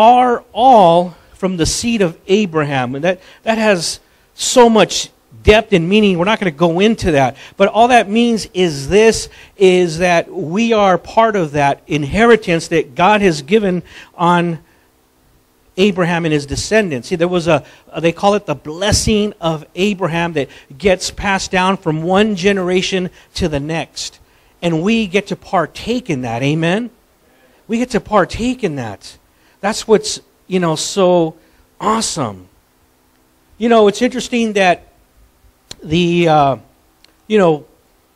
are all from the seed of Abraham. And that, that has so much depth and meaning. We're not going to go into that. But all that means is this is that we are part of that inheritance that God has given on Abraham and his descendants. See, there was a, they call it the blessing of Abraham that gets passed down from one generation to the next. And we get to partake in that. Amen? We get to partake in that. That's what's, you know, so awesome. You know, it's interesting that the, uh, you know,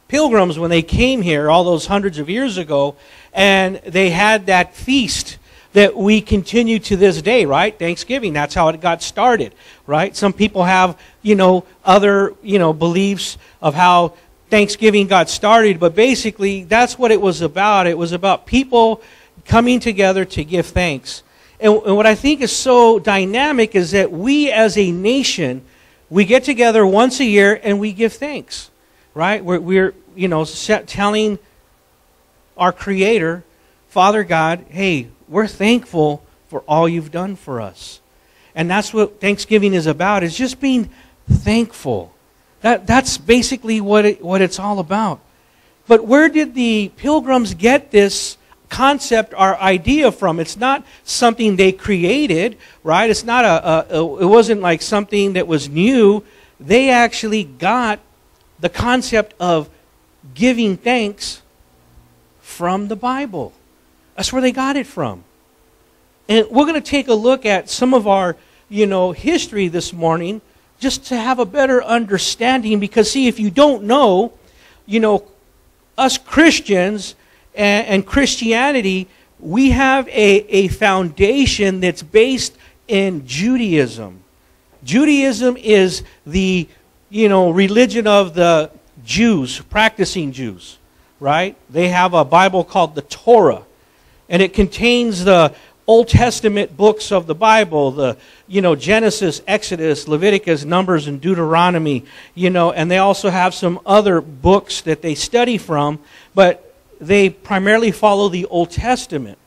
pilgrims, when they came here all those hundreds of years ago, and they had that feast that we continue to this day, right? Thanksgiving. That's how it got started, right? Some people have, you know, other, you know, beliefs of how Thanksgiving got started, but basically that's what it was about. It was about people coming together to give thanks. And, and what I think is so dynamic is that we as a nation, we get together once a year and we give thanks, right? We're, we're you know, telling our Creator, Father God, hey, we're thankful for all you've done for us. And that's what Thanksgiving is about, is just being thankful. That, that's basically what, it, what it's all about. But where did the pilgrims get this concept or idea from? It's not something they created, right? It's not a, a, a it wasn't like something that was new. They actually got the concept of giving thanks from the Bible. That's where they got it from. And we're going to take a look at some of our, you know, history this morning just to have a better understanding because see if you don't know, you know, us Christians and, and Christianity, we have a, a foundation that's based in Judaism. Judaism is the, you know, religion of the Jews, practicing Jews, right? They have a Bible called the Torah, and it contains the Old Testament books of the Bible, the you know Genesis, Exodus, Leviticus, Numbers, and Deuteronomy, you know, and they also have some other books that they study from, but they primarily follow the Old Testament.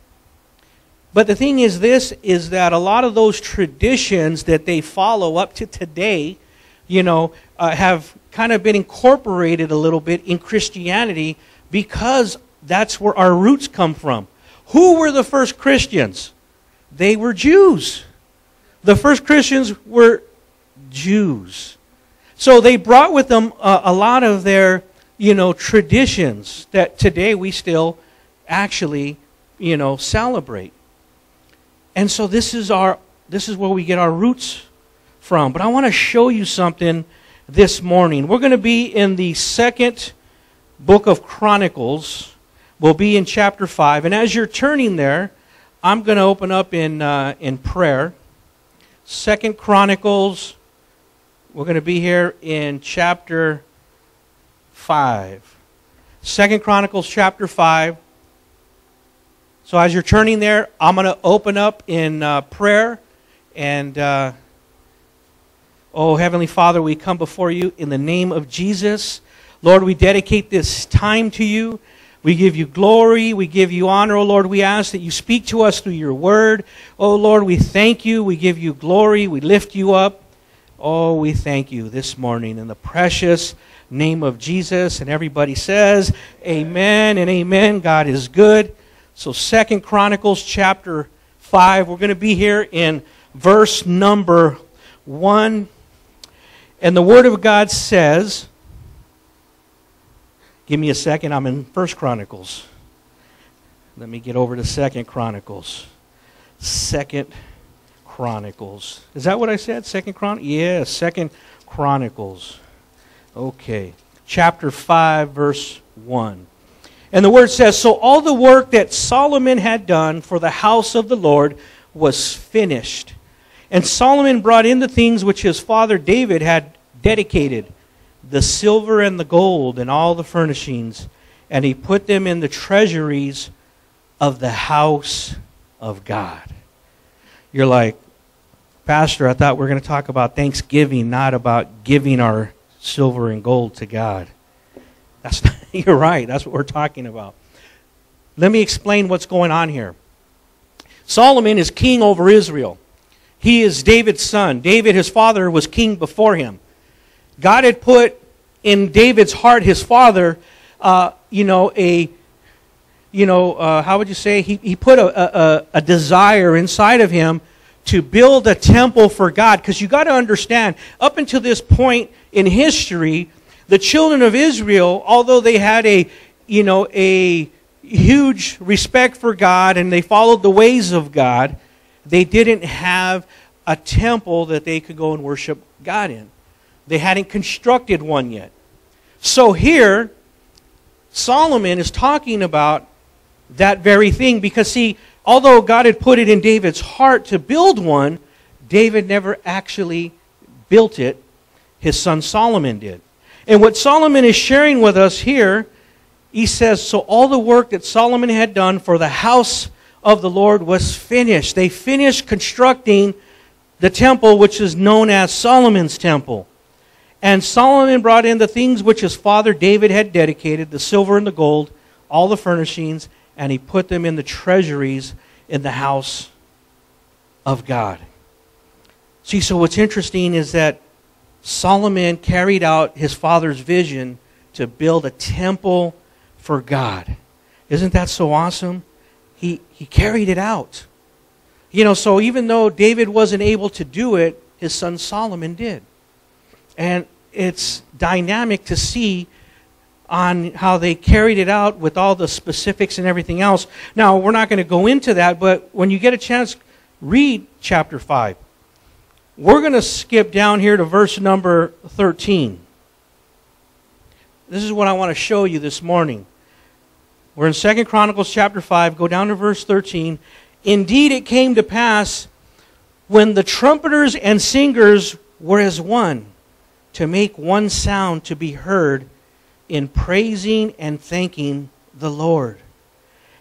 But the thing is this is that a lot of those traditions that they follow up to today, you know, uh, have kind of been incorporated a little bit in Christianity because that's where our roots come from. Who were the first Christians? They were Jews. The first Christians were Jews. So they brought with them a, a lot of their, you know, traditions that today we still actually, you know, celebrate. And so this is our this is where we get our roots from. But I want to show you something this morning. We're going to be in the second book of Chronicles We'll be in chapter 5. And as you're turning there, I'm going to open up in, uh, in prayer. Second Chronicles, we're going to be here in chapter 5. Second Chronicles chapter 5. So as you're turning there, I'm going to open up in uh, prayer. And, uh, oh, Heavenly Father, we come before you in the name of Jesus. Lord, we dedicate this time to you. We give you glory. We give you honor, O Lord. We ask that you speak to us through your word. O Lord, we thank you. We give you glory. We lift you up. Oh, we thank you this morning in the precious name of Jesus. And everybody says, Amen and Amen. God is good. So, Second Chronicles chapter 5. We're going to be here in verse number 1. And the Word of God says, Give me a second. I'm in First Chronicles. Let me get over to Second Chronicles. Second Chronicles. Is that what I said? Second Chronicles? Yeah, Second Chronicles. Okay. Chapter 5, verse 1. And the word says So all the work that Solomon had done for the house of the Lord was finished. And Solomon brought in the things which his father David had dedicated the silver and the gold and all the furnishings, and he put them in the treasuries of the house of God. You're like, Pastor, I thought we are going to talk about Thanksgiving, not about giving our silver and gold to God. That's not, you're right. That's what we're talking about. Let me explain what's going on here. Solomon is king over Israel. He is David's son. David, his father, was king before him. God had put in David's heart, his father, uh, you know, a, you know, uh, how would you say? He, he put a, a, a desire inside of him to build a temple for God. Because you got to understand, up until this point in history, the children of Israel, although they had a, you know, a huge respect for God and they followed the ways of God, they didn't have a temple that they could go and worship God in. They hadn't constructed one yet. So here, Solomon is talking about that very thing because, see, although God had put it in David's heart to build one, David never actually built it. His son Solomon did. And what Solomon is sharing with us here, he says, So all the work that Solomon had done for the house of the Lord was finished. They finished constructing the temple which is known as Solomon's temple. And Solomon brought in the things which his father David had dedicated the silver and the gold, all the furnishings, and he put them in the treasuries in the house of God. See, so what's interesting is that Solomon carried out his father's vision to build a temple for God. Isn't that so awesome? He, he carried it out. You know, so even though David wasn't able to do it, his son Solomon did. And it's dynamic to see on how they carried it out with all the specifics and everything else. Now, we're not going to go into that, but when you get a chance, read chapter 5. We're going to skip down here to verse number 13. This is what I want to show you this morning. We're in Second Chronicles chapter 5. Go down to verse 13. Indeed, it came to pass when the trumpeters and singers were as one to make one sound to be heard in praising and thanking the Lord.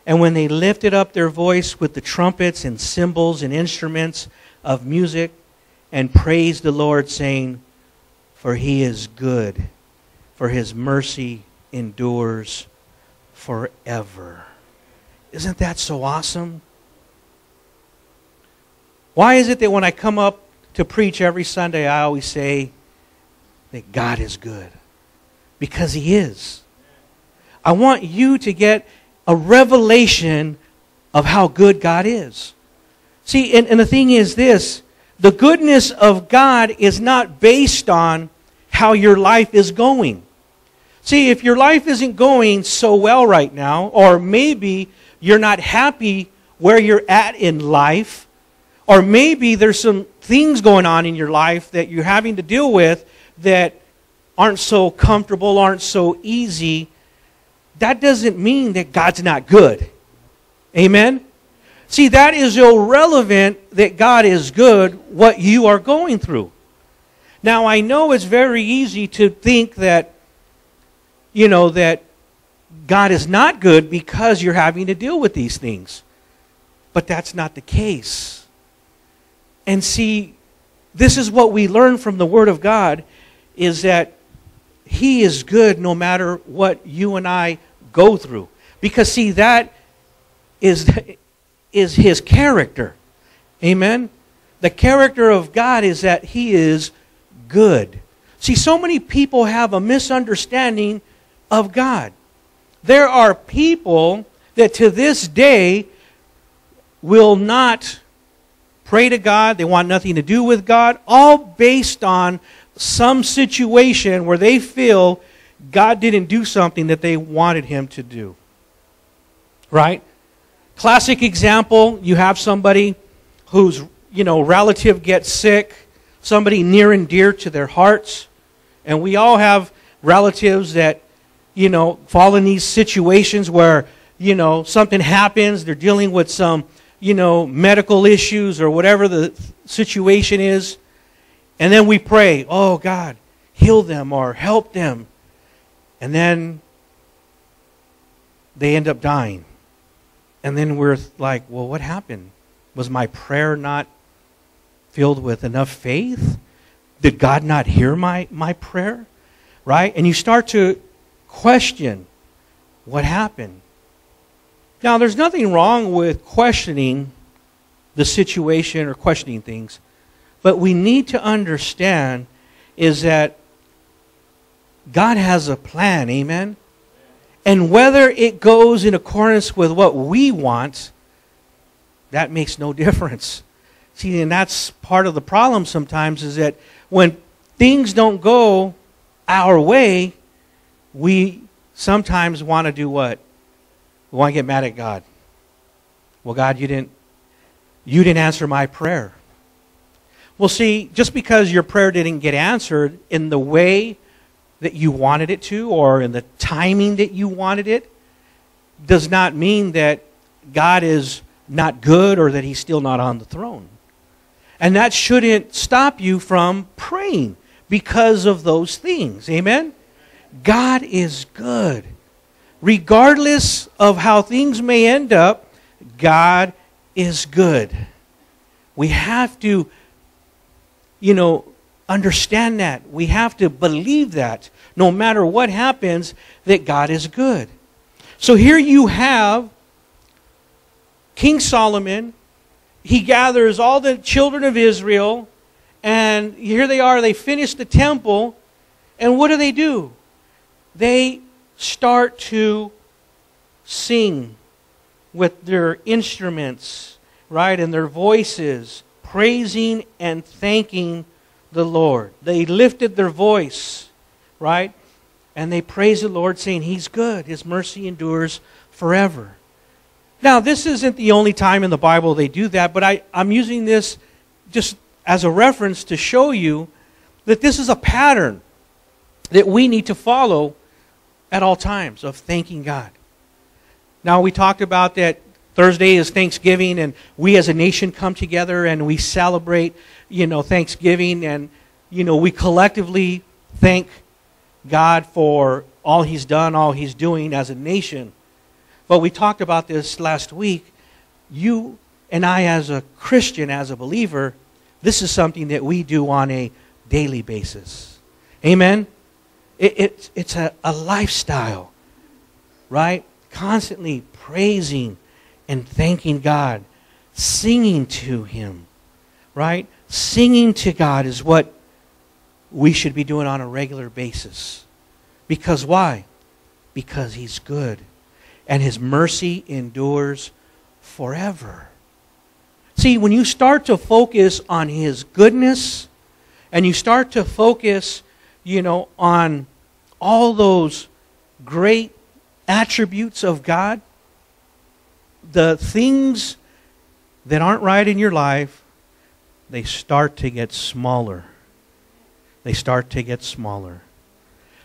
And when they lifted up their voice with the trumpets and cymbals and instruments of music and praised the Lord, saying, For he is good, for his mercy endures forever. Isn't that so awesome? Why is it that when I come up to preach every Sunday, I always say that God is good? Because He is. I want you to get a revelation of how good God is. See, and, and the thing is this the goodness of God is not based on how your life is going. See, if your life isn't going so well right now, or maybe you're not happy where you're at in life, or maybe there's some things going on in your life that you're having to deal with that aren't so comfortable, aren't so easy. That doesn't mean that God's not good. Amen? See, that is irrelevant that God is good, what you are going through. Now, I know it's very easy to think that, you know, that God is not good because you're having to deal with these things. But that's not the case. And see, this is what we learn from the Word of God is that He is good no matter what you and I go through. Because, see, that is, is His character. Amen? The character of God is that He is good. See, so many people have a misunderstanding of God. There are people that to this day will not pray to God, they want nothing to do with God, all based on some situation where they feel God didn't do something that they wanted him to do. Right? Classic example, you have somebody whose, you know, relative gets sick, somebody near and dear to their hearts, and we all have relatives that, you know, fall in these situations where, you know, something happens, they're dealing with some you know, medical issues or whatever the situation is. And then we pray, oh God, heal them or help them. And then they end up dying. And then we're like, well, what happened? Was my prayer not filled with enough faith? Did God not hear my, my prayer? Right? And you start to question what happened. Now, there's nothing wrong with questioning the situation or questioning things. But we need to understand is that God has a plan, amen? And whether it goes in accordance with what we want, that makes no difference. See, and that's part of the problem sometimes is that when things don't go our way, we sometimes want to do what? We want to get mad at God. Well, God, you didn't you didn't answer my prayer. Well, see, just because your prayer didn't get answered in the way that you wanted it to or in the timing that you wanted it does not mean that God is not good or that he's still not on the throne. And that shouldn't stop you from praying because of those things. Amen? God is good. Regardless of how things may end up, God is good. We have to, you know, understand that. We have to believe that no matter what happens, that God is good. So here you have King Solomon. He gathers all the children of Israel, and here they are. They finish the temple, and what do they do? They start to sing with their instruments, right, and their voices, praising and thanking the Lord. They lifted their voice, right, and they praised the Lord, saying, He's good. His mercy endures forever. Now, this isn't the only time in the Bible they do that, but I, I'm using this just as a reference to show you that this is a pattern that we need to follow at all times of thanking God. Now, we talked about that Thursday is Thanksgiving, and we as a nation come together and we celebrate, you know, Thanksgiving, and, you know, we collectively thank God for all He's done, all He's doing as a nation. But we talked about this last week. You and I, as a Christian, as a believer, this is something that we do on a daily basis. Amen? It, it, it's a, a lifestyle, right? constantly praising and thanking God, singing to Him, right? Singing to God is what we should be doing on a regular basis. Because why? Because He's good. And His mercy endures forever. See, when you start to focus on His goodness and you start to focus, you know, on all those great attributes of God, the things that aren't right in your life, they start to get smaller. They start to get smaller.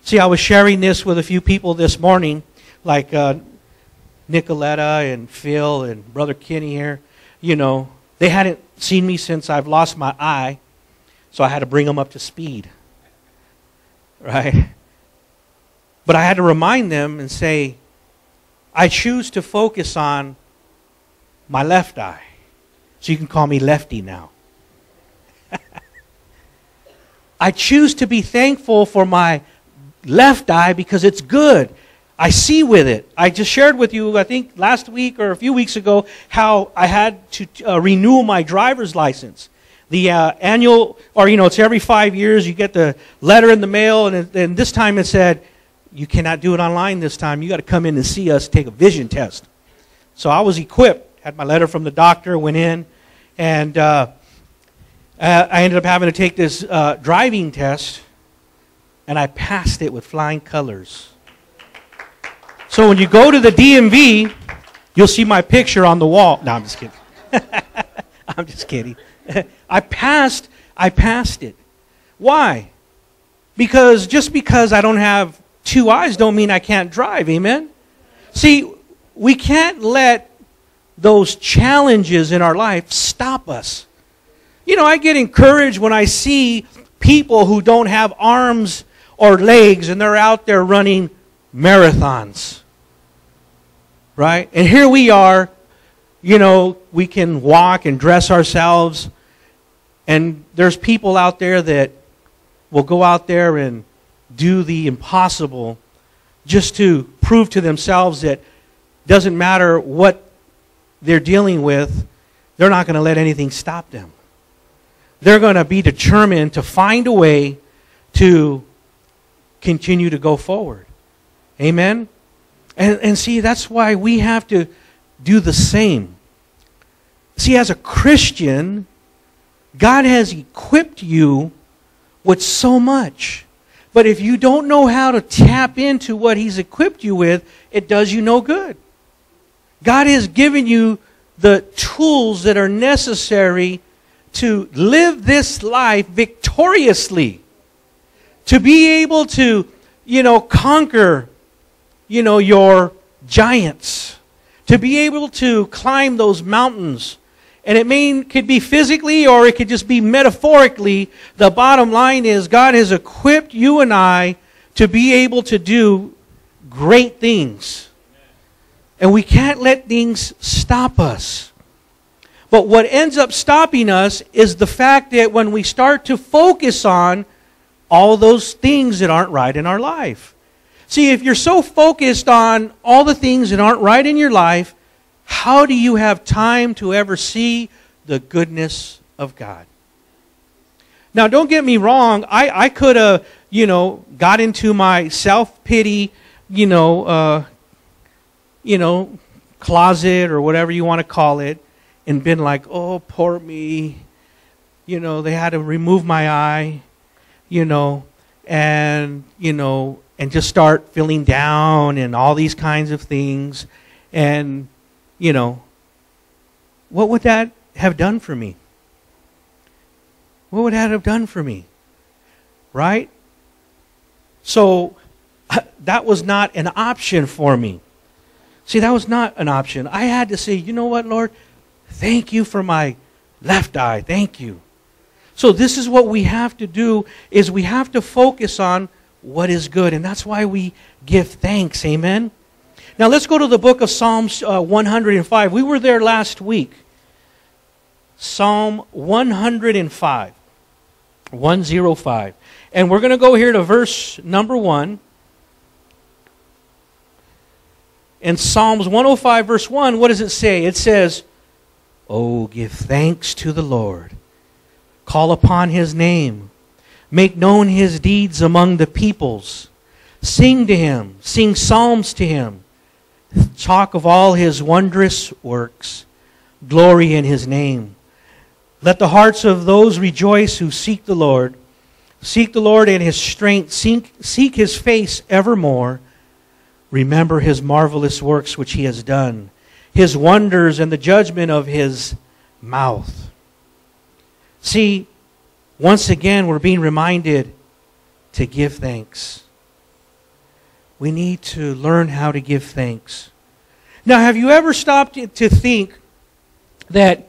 See, I was sharing this with a few people this morning, like uh, Nicoletta and Phil and Brother Kenny here. You know, they hadn't seen me since I've lost my eye, so I had to bring them up to speed. Right? But I had to remind them and say, I choose to focus on my left eye. So you can call me Lefty now. I choose to be thankful for my left eye because it's good. I see with it. I just shared with you, I think last week or a few weeks ago, how I had to uh, renew my driver's license. The uh, annual, or you know, it's every five years, you get the letter in the mail, and, and this time it said, you cannot do it online this time. You got to come in and see us take a vision test. So I was equipped, had my letter from the doctor, went in, and uh, uh, I ended up having to take this uh, driving test, and I passed it with flying colors. So when you go to the DMV, you'll see my picture on the wall. No, I'm just kidding. I'm just kidding. I passed. I passed it. Why? Because just because I don't have two eyes don't mean I can't drive. Amen? See, we can't let those challenges in our life stop us. You know, I get encouraged when I see people who don't have arms or legs and they're out there running marathons. Right? And here we are, you know, we can walk and dress ourselves. And there's people out there that will go out there and do the impossible just to prove to themselves that doesn't matter what they're dealing with, they're not going to let anything stop them. They're going to be determined to find a way to continue to go forward. Amen? And, and see, that's why we have to do the same. See, as a Christian, God has equipped you with so much. But if you don't know how to tap into what He's equipped you with, it does you no good. God has given you the tools that are necessary to live this life victoriously. To be able to, you know, conquer, you know, your giants. To be able to climb those mountains and it may could be physically or it could just be metaphorically. The bottom line is God has equipped you and I to be able to do great things. And we can't let things stop us. But what ends up stopping us is the fact that when we start to focus on all those things that aren't right in our life. See, if you're so focused on all the things that aren't right in your life, how do you have time to ever see the goodness of God? Now, don't get me wrong. I, I could have, you know, got into my self pity, you know, uh, you know, closet or whatever you want to call it, and been like, oh, poor me. You know, they had to remove my eye, you know, and, you know, and just start feeling down and all these kinds of things. And, you know, what would that have done for me? What would that have done for me? Right? So that was not an option for me. See, that was not an option. I had to say, you know what, Lord? Thank you for my left eye. Thank you. So this is what we have to do is we have to focus on what is good and that's why we give thanks. Amen. Now let's go to the book of Psalms uh, 105. We were there last week. Psalm 105. 105. And we're going to go here to verse number 1. In Psalms 105, verse 1, what does it say? It says, Oh, give thanks to the Lord. Call upon his name. Make known his deeds among the peoples. Sing to him. Sing psalms to him talk of all his wondrous works, glory in his name. Let the hearts of those rejoice who seek the Lord. Seek the Lord in his strength, seek, seek his face evermore. Remember his marvelous works which he has done, his wonders and the judgment of his mouth. See, once again, we're being reminded to give thanks. We need to learn how to give thanks. Now, have you ever stopped to think that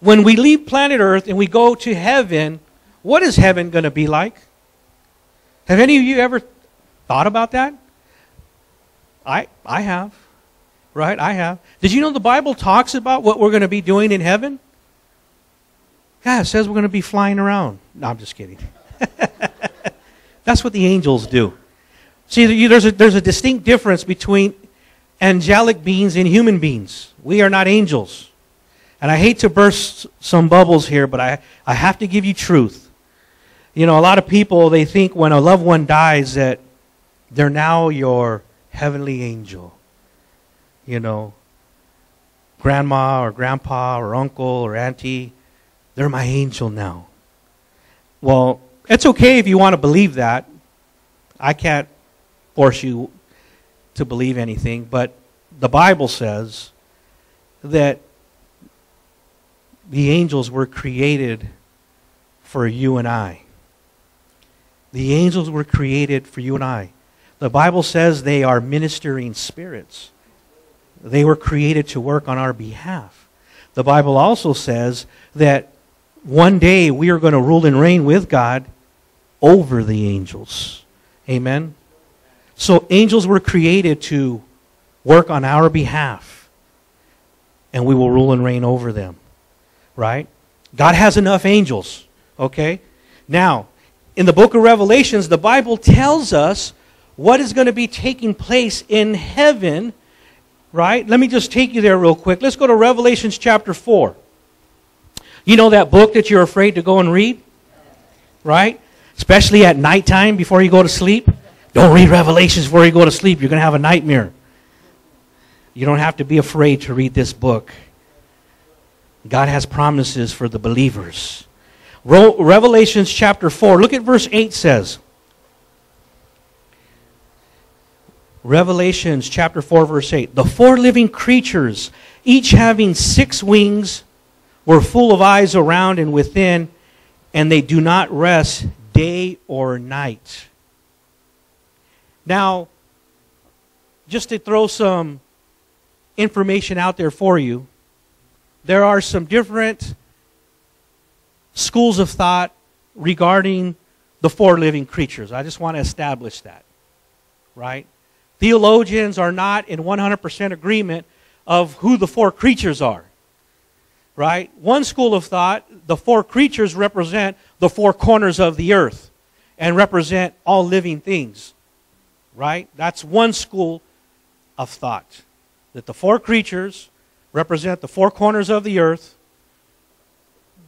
when we leave planet Earth and we go to heaven, what is heaven going to be like? Have any of you ever thought about that? I, I have. Right? I have. Did you know the Bible talks about what we're going to be doing in heaven? Yeah, it says we're going to be flying around. No, I'm just kidding. That's what the angels do. See, there's a, there's a distinct difference between angelic beings and human beings. We are not angels. And I hate to burst some bubbles here, but I, I have to give you truth. You know, a lot of people, they think when a loved one dies that they're now your heavenly angel. You know, grandma or grandpa or uncle or auntie, they're my angel now. Well, it's okay if you want to believe that. I can't force you to believe anything, but the Bible says that the angels were created for you and I. The angels were created for you and I. The Bible says they are ministering spirits. They were created to work on our behalf. The Bible also says that one day we are going to rule and reign with God over the angels. Amen. So angels were created to work on our behalf, and we will rule and reign over them. Right? God has enough angels. Okay? Now, in the book of Revelations, the Bible tells us what is going to be taking place in heaven. Right? Let me just take you there real quick. Let's go to Revelations chapter 4. You know that book that you're afraid to go and read? Right? Especially at nighttime before you go to sleep. Don't read Revelations before you go to sleep. You're going to have a nightmare. You don't have to be afraid to read this book. God has promises for the believers. Revelations chapter 4, look at verse 8 says. Revelations chapter 4, verse 8. The four living creatures, each having six wings, were full of eyes around and within, and they do not rest day or night. Now, just to throw some information out there for you, there are some different schools of thought regarding the four living creatures. I just want to establish that, right? Theologians are not in 100% agreement of who the four creatures are, right? One school of thought, the four creatures represent the four corners of the earth and represent all living things, right? That's one school of thought. That the four creatures represent the four corners of the earth,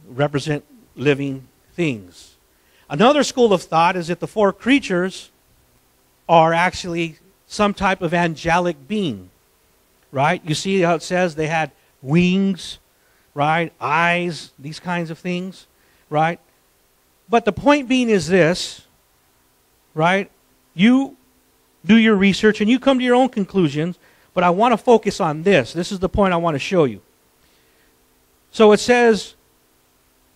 represent living things. Another school of thought is that the four creatures are actually some type of angelic being, right? You see how it says they had wings, right? Eyes, these kinds of things, right? But the point being is this, right? You do your research and you come to your own conclusions, but I want to focus on this. This is the point I want to show you. So it says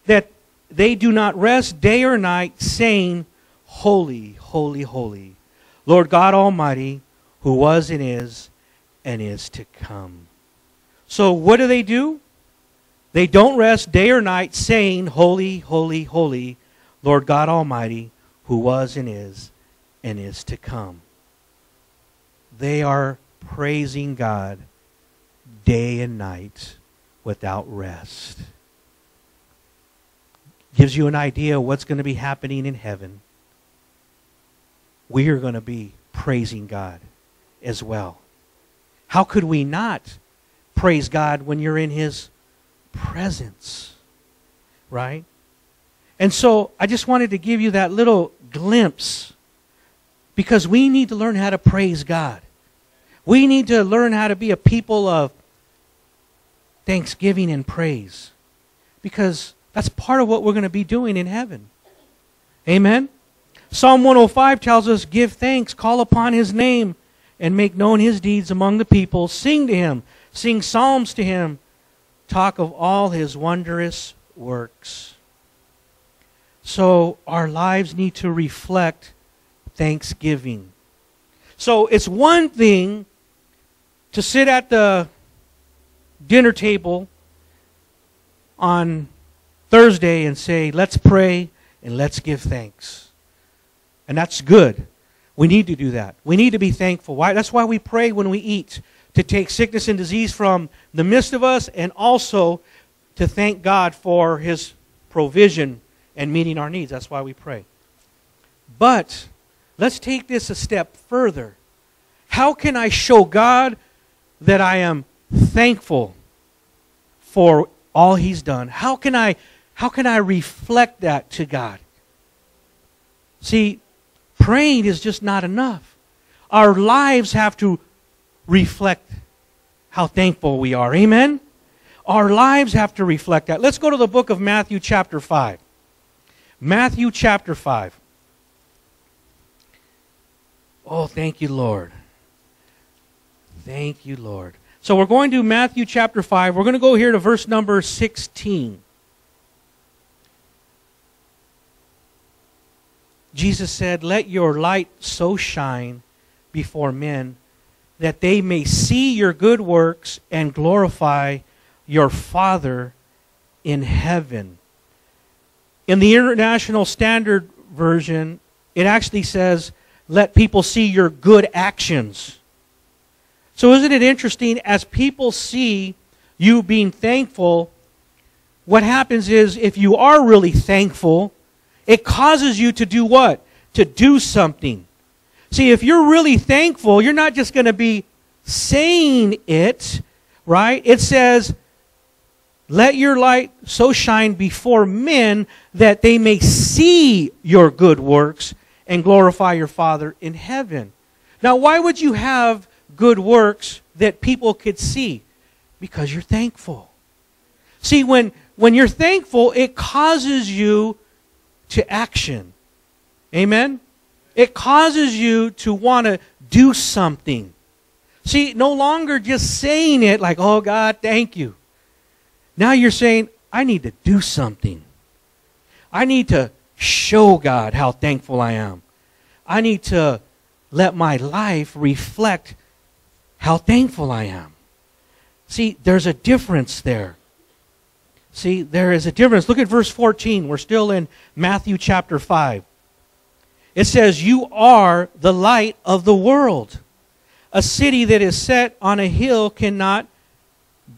that they do not rest day or night, saying, Holy, holy, holy, Lord God Almighty, who was and is and is to come. So what do they do? They don't rest day or night, saying, Holy, holy, holy, Lord God Almighty, who was and is and is to come. They are praising God day and night without rest gives you an idea what's going to be happening in heaven. We are going to be praising God as well. How could we not praise God when you're in His presence? Right? And so I just wanted to give you that little glimpse because we need to learn how to praise God. We need to learn how to be a people of thanksgiving and praise because that's part of what we're going to be doing in heaven. Amen? Psalm 105 tells us, Give thanks, call upon his name, and make known his deeds among the people. Sing to him, sing psalms to him, talk of all his wondrous works. So our lives need to reflect thanksgiving. So it's one thing to sit at the dinner table on Thursday and say, let's pray and let's give thanks. And that's good. We need to do that. We need to be thankful. Why? That's why we pray when we eat, to take sickness and disease from the midst of us and also to thank God for his provision and meeting our needs. That's why we pray. But let's take this a step further. How can I show God that I am thankful for all he's done? How can I how can I reflect that to God? See, praying is just not enough. Our lives have to reflect how thankful we are. Amen? Our lives have to reflect that. Let's go to the book of Matthew, chapter 5. Matthew, chapter 5. Oh, thank you, Lord. Thank you, Lord. So we're going to Matthew chapter 5. We're going to go here to verse number 16. Jesus said, Let your light so shine before men that they may see your good works and glorify your Father in heaven. In the International Standard Version, it actually says, Let people see your good actions. So, isn't it interesting? As people see you being thankful, what happens is if you are really thankful, it causes you to do what? To do something. See, if you're really thankful, you're not just going to be saying it, right? It says, let your light so shine before men that they may see your good works and glorify your Father in heaven. Now, why would you have good works that people could see? Because you're thankful. See, when, when you're thankful, it causes you to action. Amen? It causes you to want to do something. See, no longer just saying it like, oh God, thank you. Now you're saying, I need to do something. I need to show God how thankful I am. I need to let my life reflect how thankful I am. See, there's a difference there. See, there is a difference. Look at verse 14. We're still in Matthew chapter 5. It says, You are the light of the world. A city that is set on a hill cannot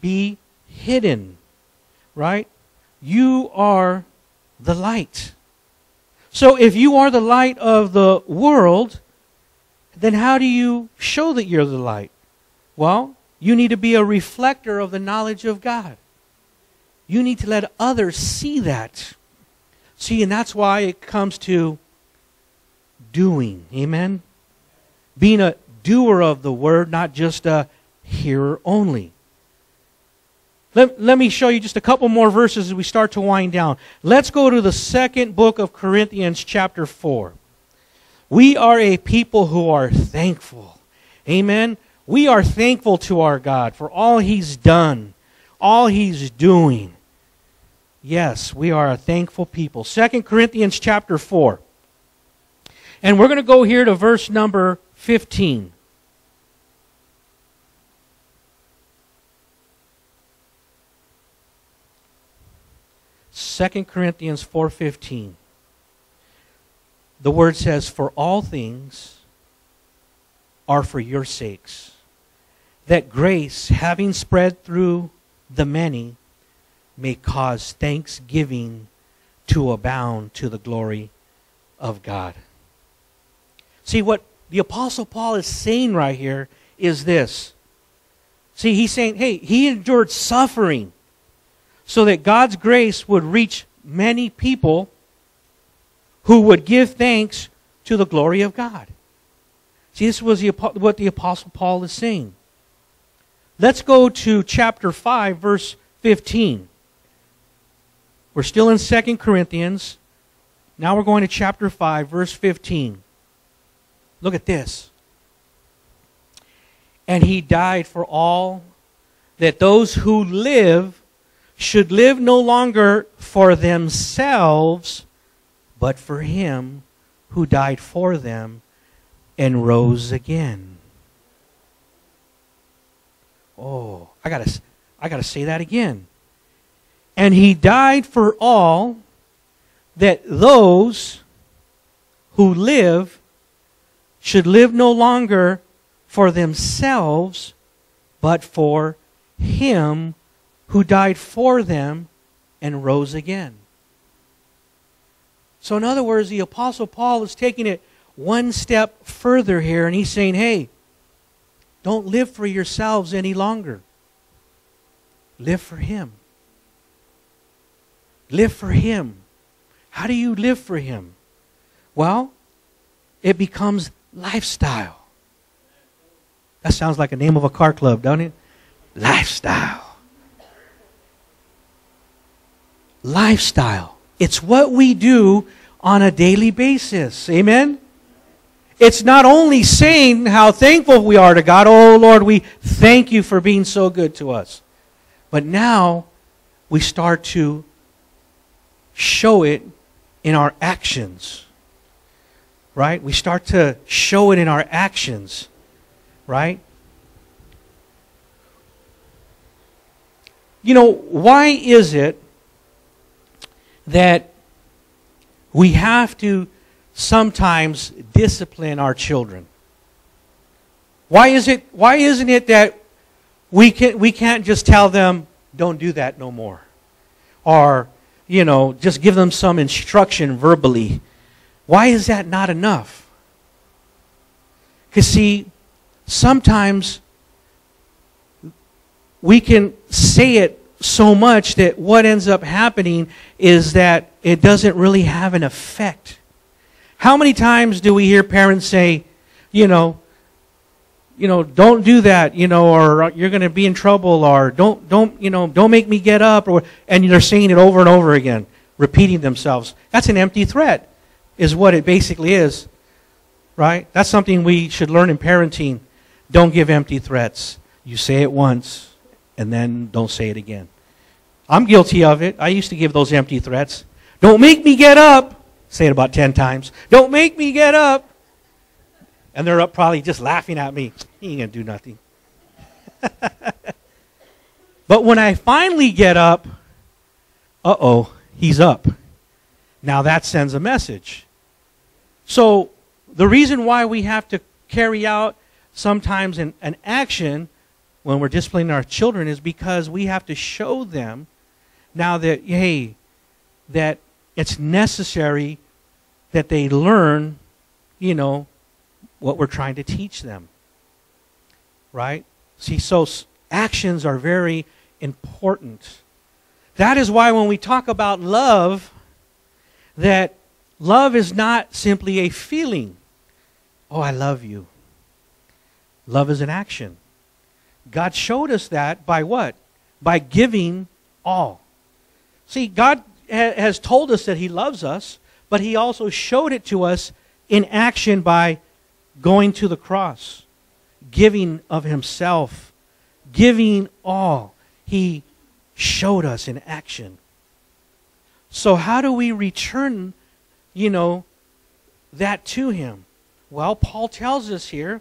be hidden. Right? You are the light. So if you are the light of the world, then how do you show that you're the light? Well, you need to be a reflector of the knowledge of God. You need to let others see that. See, and that's why it comes to doing. Amen? Being a doer of the word, not just a hearer only. Let, let me show you just a couple more verses as we start to wind down. Let's go to the second book of Corinthians, chapter 4. We are a people who are thankful. Amen. We are thankful to our God for all He's done, all He's doing. Yes, we are a thankful people. Second Corinthians chapter 4. And we're going to go here to verse number 15. 2 Corinthians 4:15. The word says for all things are for your sakes that grace having spread through the many may cause thanksgiving to abound to the glory of God. See what the apostle Paul is saying right here is this. See, he's saying, hey, he endured suffering so that God's grace would reach many people who would give thanks to the glory of God. See, this was the, what the Apostle Paul is saying. Let's go to chapter 5, verse 15. We're still in 2 Corinthians. Now we're going to chapter 5, verse 15. Look at this. And he died for all, that those who live should live no longer for themselves, but for him who died for them and rose again. Oh, I got to I got to say that again. And he died for all that those who live should live no longer for themselves, but for him who died for them and rose again. So, in other words, the Apostle Paul is taking it one step further here, and he's saying, hey, don't live for yourselves any longer. Live for Him. Live for Him. How do you live for Him? Well, it becomes lifestyle. That sounds like a name of a car club, don't it? Lifestyle. lifestyle. It's what we do on a daily basis. Amen? It's not only saying how thankful we are to God, oh Lord, we thank you for being so good to us. But now we start to show it in our actions. Right? We start to show it in our actions. Right? You know, why is it that we have to sometimes discipline our children. Why is it why isn't it that we can we can't just tell them don't do that no more? Or you know, just give them some instruction verbally. Why is that not enough? Cuz see, sometimes we can say it so much that what ends up happening is that it doesn't really have an effect. How many times do we hear parents say, you know, you know, don't do that, you know, or you're going to be in trouble, or don't, don't, you know, don't make me get up, or, and they're saying it over and over again, repeating themselves. That's an empty threat, is what it basically is, right? That's something we should learn in parenting. Don't give empty threats. You say it once, and then don't say it again. I'm guilty of it. I used to give those empty threats. Don't make me get up. Say it about 10 times. Don't make me get up. And they're up probably just laughing at me. He ain't going to do nothing. but when I finally get up, uh oh, he's up. Now that sends a message. So the reason why we have to carry out sometimes an, an action when we're disciplining our children is because we have to show them now that, hey, that it's necessary that they learn, you know, what we're trying to teach them. Right? See, so actions are very important. That is why when we talk about love, that love is not simply a feeling. Oh, I love you. Love is an action. God showed us that by what? By giving all. See, God ha- has told us that He loves us, but He also showed it to us in action by going to the cross, giving of himself, giving all. He showed us in action. So, how do we return, you know, that to him? Well, Paul tells us here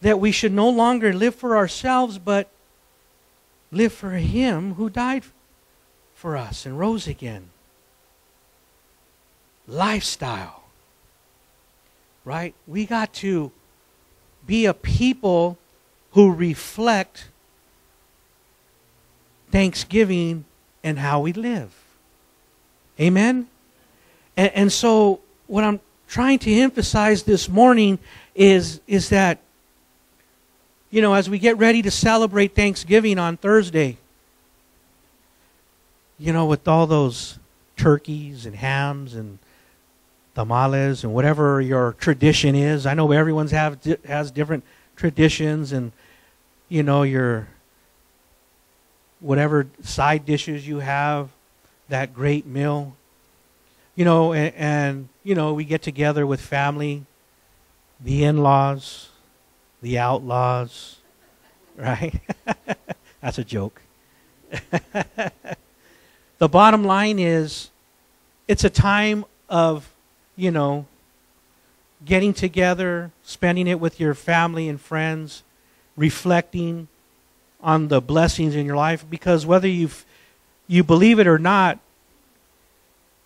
that we should no longer live for ourselves, but live for him who died for us and rose again. Lifestyle right? We got to be a people who reflect thanksgiving and how we live. Amen? And, and, so, what I'm trying to emphasize this morning is, is that, you know, as we get ready to celebrate Thanksgiving on Thursday, you know, with all those turkeys and hams and tamales and whatever your tradition is. I know everyone's have has different traditions and you know your whatever side dishes you have, that great meal. You know, and, and you know we get together with family, the in-laws, the outlaws, right? That's a joke. the bottom line is it's a time of you know, getting together, spending it with your family and friends, reflecting on the blessings in your life because whether you you believe it or not,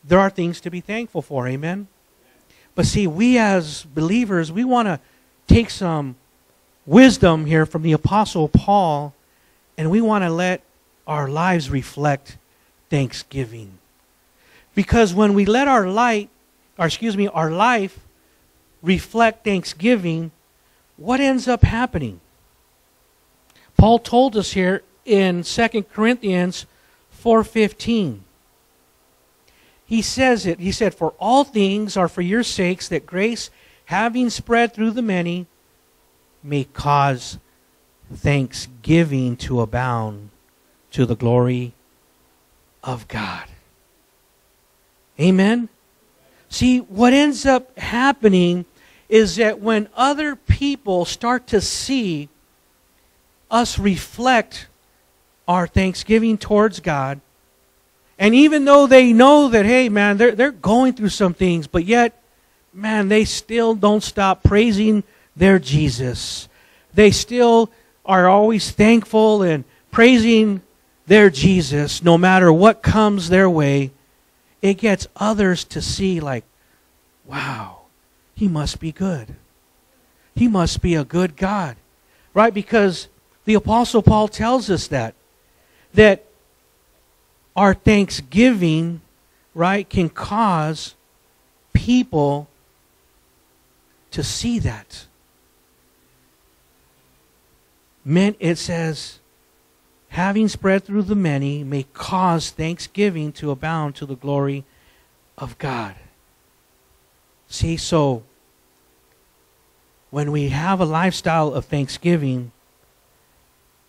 there are things to be thankful for. Amen. But see, we as believers, we want to take some wisdom here from the apostle Paul and we want to let our lives reflect thanksgiving. Because when we let our light or excuse me, our life reflect thanksgiving, what ends up happening? Paul told us here in 2 Corinthians 4:15. He says it. He said, "For all things are for your sakes, that grace, having spread through the many, may cause thanksgiving to abound to the glory of God." Amen. See, what ends up happening is that when other people start to see us reflect our thanksgiving towards God, and even though they know that, hey, man, they're, they're going through some things, but yet, man, they still don't stop praising their Jesus. They still are always thankful and praising their Jesus no matter what comes their way it gets others to see, like, wow, he must be good. He must be a good God. Right? Because the Apostle Paul tells us that. That our thanksgiving, right, can cause people to see that. Men, it says, having spread through the many, may cause thanksgiving to abound to the glory of God. See, so when we have a lifestyle of thanksgiving,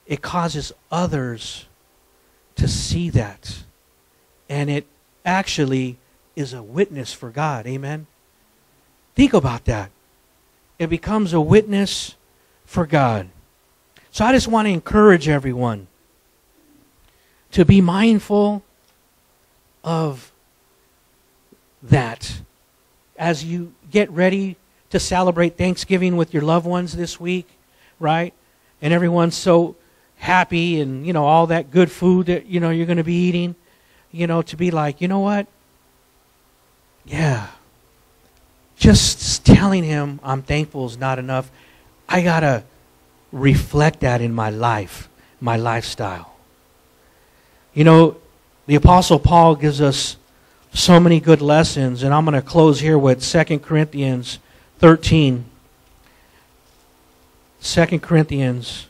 it causes others to see that. And it actually is a witness for God. Amen? Think about that. It becomes a witness for God. So I just want to encourage everyone to be mindful of that as you get ready to celebrate Thanksgiving with your loved ones this week, right? And everyone's so happy and, you know, all that good food that, you know, you're going to be eating, you know, to be like, you know what? Yeah. Just telling him I'm thankful is not enough. I got to reflect that in my life, my lifestyle. You know, the Apostle Paul gives us so many good lessons, and I'm going to close here with 2 Corinthians 13. 2 Corinthians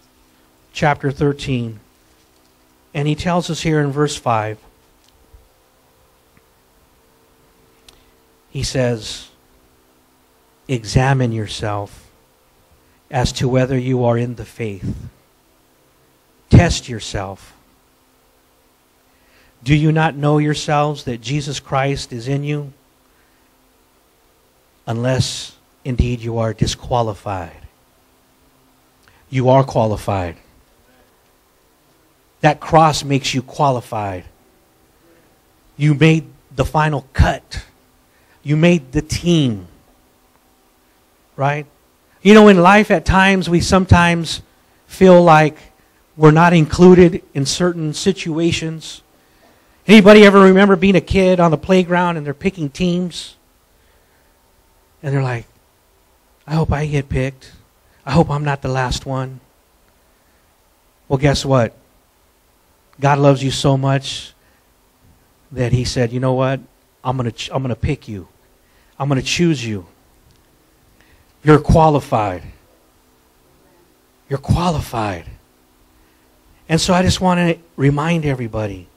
chapter 13. And he tells us here in verse 5 he says, Examine yourself as to whether you are in the faith. Test yourself. Do you not know yourselves that Jesus Christ is in you? Unless indeed you are disqualified. You are qualified. That cross makes you qualified. You made the final cut. You made the team. Right? You know, in life at times we sometimes feel like we're not included in certain situations. Anybody ever remember being a kid on the playground and they're picking teams? And they're like, I hope I get picked. I hope I'm not the last one. Well, guess what? God loves you so much that he said, "You know what? I'm going to I'm going to pick you. I'm going to choose you. You're qualified. You're qualified." And so I just want to remind everybody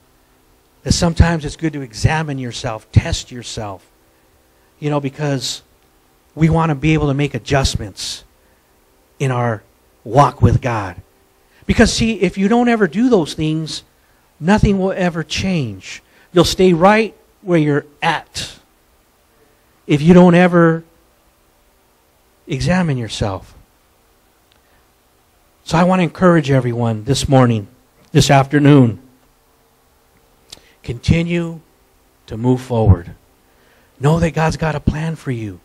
that sometimes it's good to examine yourself, test yourself. You know, because we want to be able to make adjustments in our walk with God. Because, see, if you don't ever do those things, nothing will ever change. You'll stay right where you're at if you don't ever examine yourself. So I want to encourage everyone this morning, this afternoon, Continue to move forward. Know that God's got a plan for you.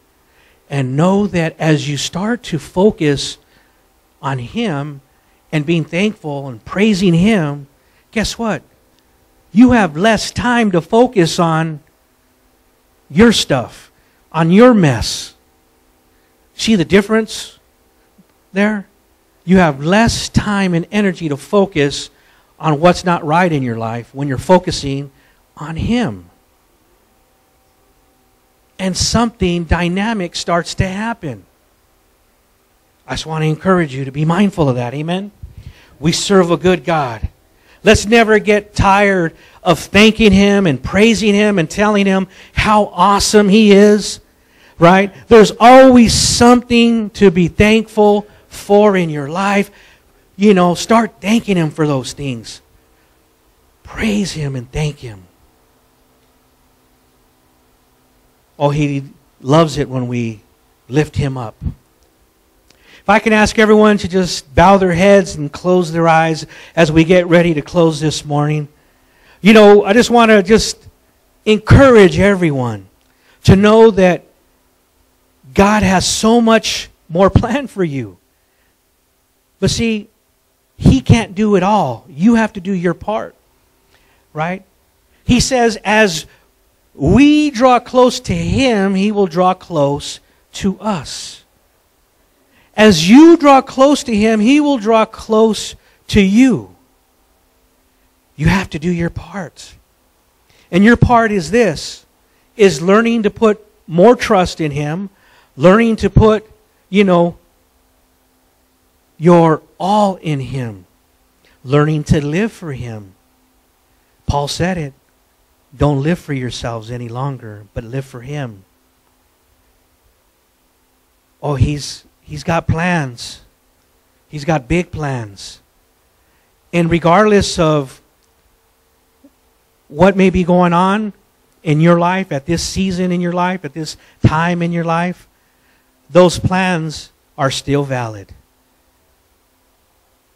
And know that as you start to focus on Him and being thankful and praising Him, guess what? You have less time to focus on your stuff, on your mess. See the difference there? You have less time and energy to focus on what's not right in your life when you're focusing on Him. And something dynamic starts to happen. I just want to encourage you to be mindful of that. Amen? We serve a good God. Let's never get tired of thanking Him and praising Him and telling Him how awesome He is. Right? There's always something to be thankful for in your life you know, start thanking Him for those things. Praise Him and thank Him. Oh, He loves it when we lift Him up. If I can ask everyone to just bow their heads and close their eyes as we get ready to close this morning. You know, I just want to just encourage everyone to know that God has so much more planned for you. But see, he can't do it all. You have to do your part. Right? He says, as we draw close to Him, He will draw close to us. As you draw close to Him, He will draw close to you. You have to do your part. And your part is this is learning to put more trust in him, learning to put, you know, your all in Him. learning to live for Him. Paul said it. Don't live for yourselves any longer, but live for Him. Oh, He's, he's got plans. He's got big plans. And regardless of what may be going on in your life, at this season in your life, at this time in your life, those plans are still valid.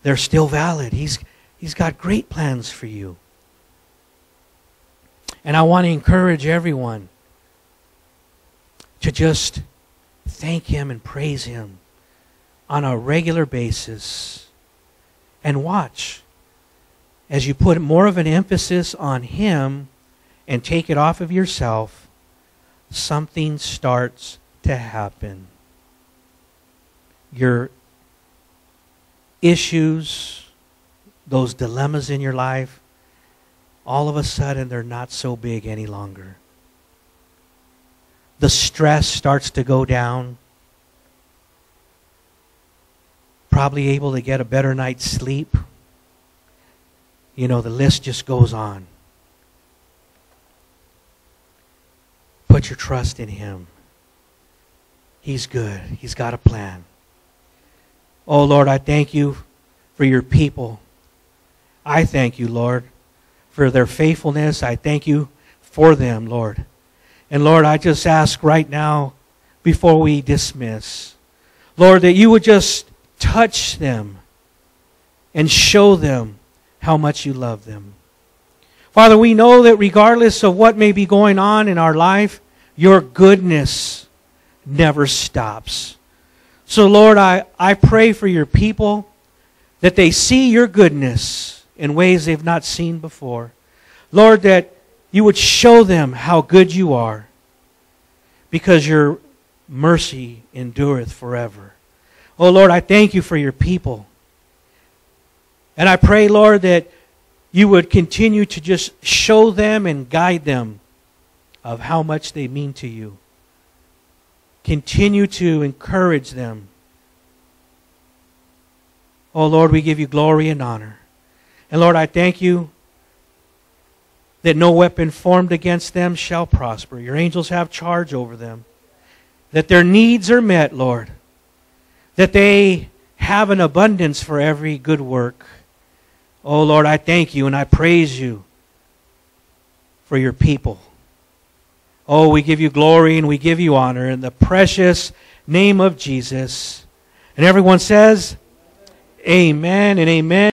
They're still valid. He's, he's got great plans for you. And I want to encourage everyone to just thank Him and praise Him on a regular basis. And watch as you put more of an emphasis on Him and take it off of yourself, something starts to happen. Your issues, those dilemmas in your life, all of a sudden they're not so big any longer. The stress starts to go down. Probably able to get a better night's sleep. You know, the list just goes on. Put your trust in Him. He's good, He's got a plan. Oh, Lord, I thank you for your people. I thank you, Lord, for their faithfulness. I thank you for them, Lord. And Lord, I just ask right now, before we dismiss, Lord, that you would just touch them and show them how much you love them. Father, we know that regardless of what may be going on in our life, your goodness never stops. So, Lord, I, I pray for your people that they see your goodness in ways they've not seen before. Lord, that you would show them how good you are because your mercy endureth forever. Oh, Lord, I thank you for your people. And I pray, Lord, that you would continue to just show them and guide them of how much they mean to you. Continue to encourage them. Oh, Lord, we give you glory and honor. And Lord, I thank you that no weapon formed against them shall prosper. Your angels have charge over them. That their needs are met, Lord. That they have an abundance for every good work. Oh, Lord, I thank you and I praise you for your people. Oh, we give you glory and we give you honor in the precious name of Jesus. And everyone says, Amen and amen.